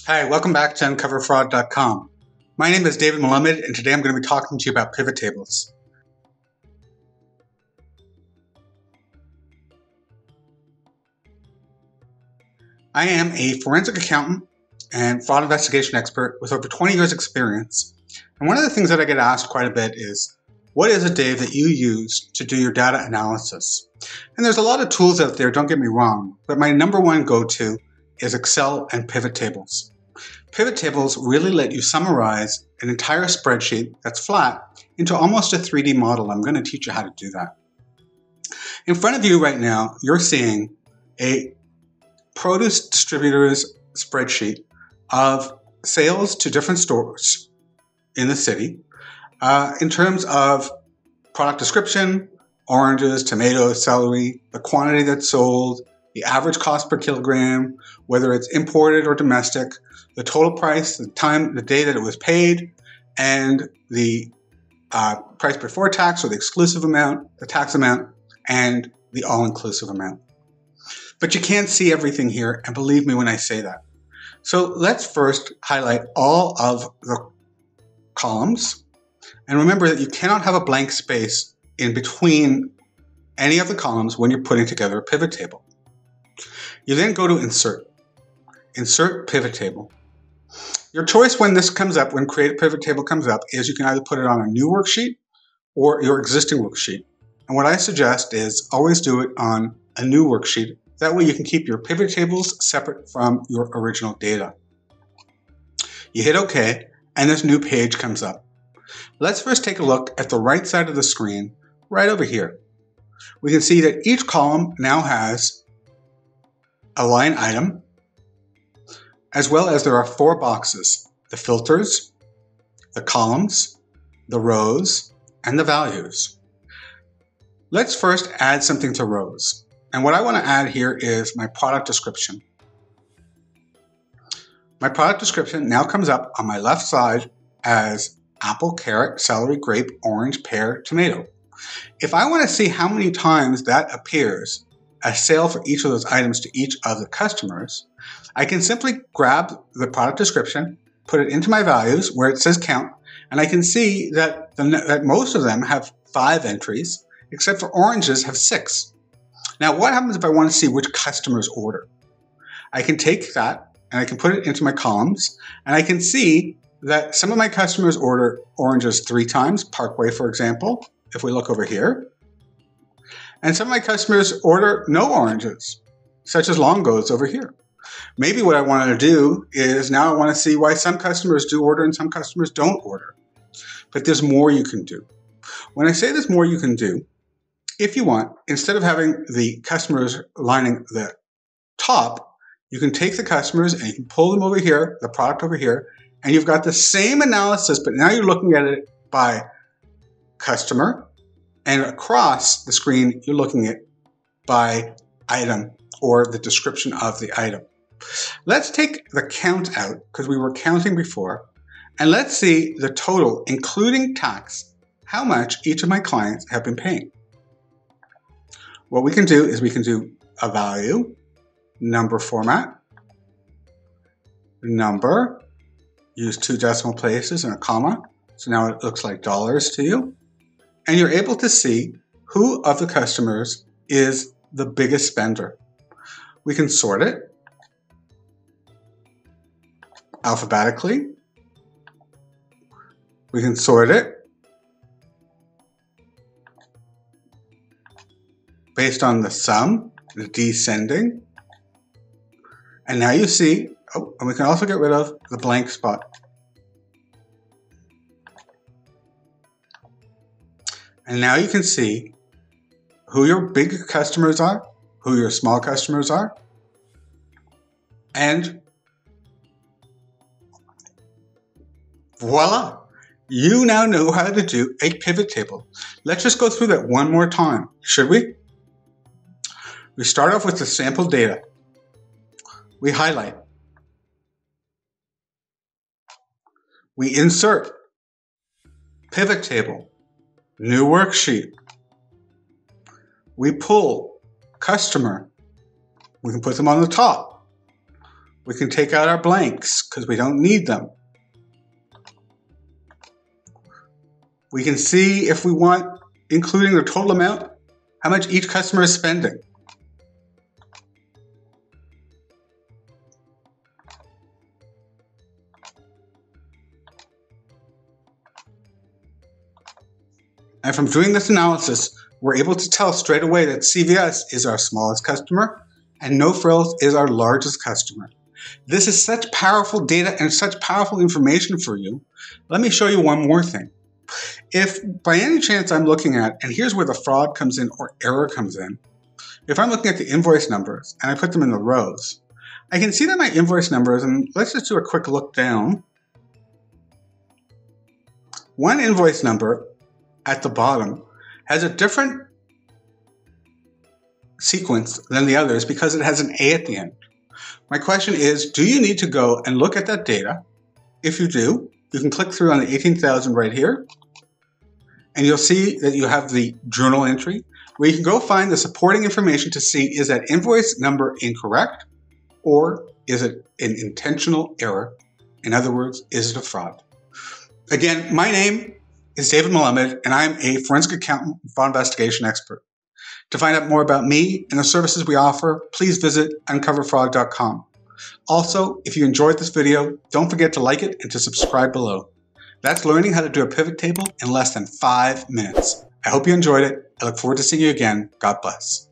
Hi, welcome back to UncoverFraud.com. My name is David Malamed, and today I'm going to be talking to you about pivot tables. I am a forensic accountant and fraud investigation expert with over 20 years' experience. And one of the things that I get asked quite a bit is what is it, Dave, that you use to do your data analysis? And there's a lot of tools out there, don't get me wrong, but my number one go to is Excel and pivot tables. Pivot tables really let you summarize an entire spreadsheet that's flat into almost a 3D model. I'm going to teach you how to do that. In front of you right now, you're seeing a produce distributor's spreadsheet of sales to different stores in the city uh, in terms of product description, oranges, tomatoes, celery, the quantity that's sold, the average cost per kilogram, whether it's imported or domestic, the total price, the time, the day that it was paid, and the uh, price before tax or the exclusive amount, the tax amount, and the all inclusive amount. But you can't see everything here, and believe me when I say that. So let's first highlight all of the columns. And remember that you cannot have a blank space in between any of the columns when you're putting together a pivot table. You then go to Insert. Insert Pivot Table. Your choice when this comes up, when Create a Pivot Table comes up, is you can either put it on a new worksheet or your existing worksheet. And what I suggest is always do it on a new worksheet. That way you can keep your pivot tables separate from your original data. You hit OK, and this new page comes up. Let's first take a look at the right side of the screen, right over here. We can see that each column now has a line item, as well as there are four boxes, the filters, the columns, the rows, and the values. Let's first add something to rows. And what I want to add here is my product description. My product description now comes up on my left side as apple, carrot, celery, grape, orange, pear, tomato. If I want to see how many times that appears a sale for each of those items to each of the customers, I can simply grab the product description, put it into my values where it says count, and I can see that, the, that most of them have five entries, except for oranges have six. Now, what happens if I want to see which customers order? I can take that and I can put it into my columns, and I can see that some of my customers order oranges three times, Parkway, for example, if we look over here. And some of my customers order no oranges, such as Longos over here. Maybe what I want to do is now I want to see why some customers do order and some customers don't order. But there's more you can do. When I say there's more you can do, if you want, instead of having the customers lining the top, you can take the customers and you can pull them over here, the product over here, and you've got the same analysis, but now you're looking at it by customer, and across the screen, you're looking at by item or the description of the item. Let's take the count out because we were counting before, and let's see the total, including tax, how much each of my clients have been paying. What we can do is we can do a value, number format, number, use two decimal places and a comma. So now it looks like dollars to you and you're able to see who of the customers is the biggest spender. We can sort it alphabetically. We can sort it based on the sum, the descending. And now you see, oh, and we can also get rid of the blank spot. And now you can see who your big customers are, who your small customers are, and voila, you now know how to do a pivot table. Let's just go through that one more time, should we? We start off with the sample data. We highlight. We insert pivot table. New worksheet. We pull customer. We can put them on the top. We can take out our blanks because we don't need them. We can see if we want, including the total amount, how much each customer is spending. And from doing this analysis, we're able to tell straight away that CVS is our smallest customer and No Frills is our largest customer. This is such powerful data and such powerful information for you. Let me show you one more thing. If by any chance I'm looking at, and here's where the fraud comes in or error comes in, if I'm looking at the invoice numbers and I put them in the rows, I can see that my invoice numbers, and let's just do a quick look down. One invoice number at the bottom has a different sequence than the others because it has an A at the end. My question is, do you need to go and look at that data? If you do, you can click through on the 18,000 right here, and you'll see that you have the journal entry where you can go find the supporting information to see is that invoice number incorrect or is it an intentional error? In other words, is it a fraud? Again, my name is David Malamed, and I'm a forensic accountant and fraud investigation expert. To find out more about me and the services we offer, please visit uncoverfraud.com. Also, if you enjoyed this video, don't forget to like it and to subscribe below. That's learning how to do a pivot table in less than five minutes. I hope you enjoyed it. I look forward to seeing you again. God bless.